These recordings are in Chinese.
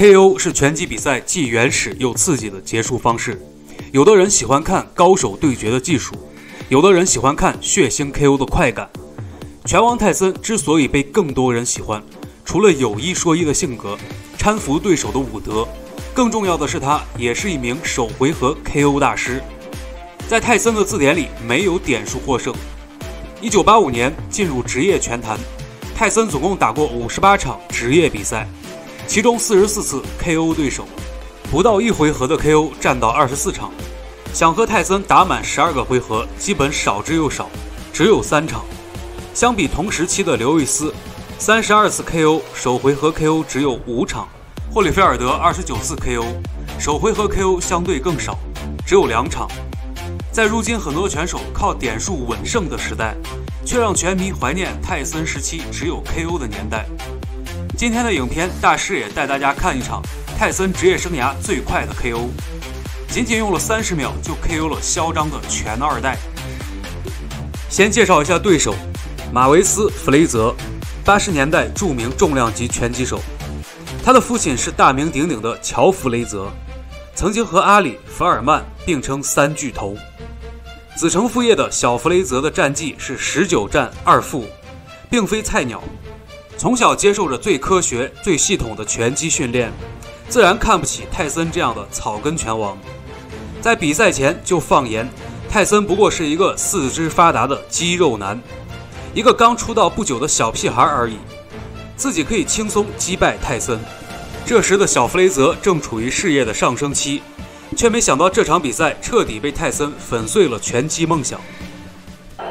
KO 是拳击比赛既原始又刺激的结束方式。有的人喜欢看高手对决的技术，有的人喜欢看血腥 KO 的快感。拳王泰森之所以被更多人喜欢，除了有一说一的性格、搀扶对手的武德，更重要的是他也是一名首回合 KO 大师。在泰森的字典里，没有点数获胜。一九八五年进入职业拳坛，泰森总共打过五十八场职业比赛，其中四十四次 KO 对手，不到一回合的 KO 占到二十四场。想和泰森打满十二个回合，基本少之又少，只有三场。相比同时期的刘易斯，三十二次 KO，首回合 KO 只有五场；霍利菲尔德二十九次 KO，首回合 KO 相对更少，只有两场。在如今很多拳手靠点数稳胜的时代，却让拳迷怀念泰森时期只有 KO 的年代。今天的影片，大师也带大家看一场泰森职业生涯最快的 KO，仅仅用了三十秒就 KO 了嚣张的拳二代。先介绍一下对手。马维斯·弗雷泽，八十年代著名重量级拳击手。他的父亲是大名鼎鼎的乔·弗雷泽，曾经和阿里·福尔曼并称“三巨头”。子承父业的小弗雷泽的战绩是十九战二负，并非菜鸟。从小接受着最科学、最系统的拳击训练，自然看不起泰森这样的草根拳王。在比赛前就放言，泰森不过是一个四肢发达的肌肉男。一个刚出道不久的小屁孩而已，自己可以轻松击败泰森。这时的小弗雷泽正处于事业的上升期，却没想到这场比赛彻底被泰森粉碎了拳击梦想。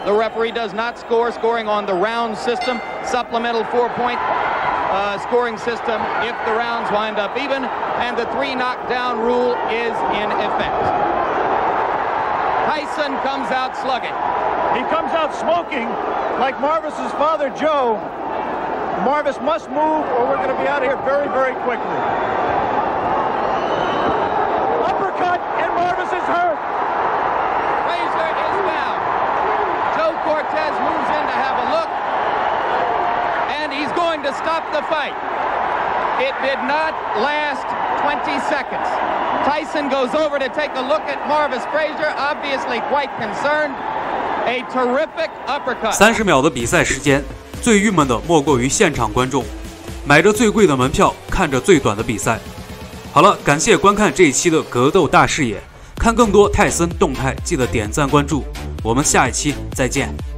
The referee does not score, scoring on the round system, supplemental four-point uh, scoring system if the rounds wind up even, and the three knockdown rule is in effect. Tyson comes out slugging. He comes out smoking like Marvis's father, Joe. Marvis must move or we're going to be out of here very, very quickly. Uppercut, and Marvis is hurt. To stop the fight. It did not last 20 seconds. Tyson goes over to take a look at Marvis Frazier, obviously quite concerned. A terrific uppercut. 三十秒的比赛时间，最郁闷的莫过于现场观众，买着最贵的门票，看着最短的比赛。好了，感谢观看这一期的格斗大视野，看更多泰森动态，记得点赞关注，我们下一期再见。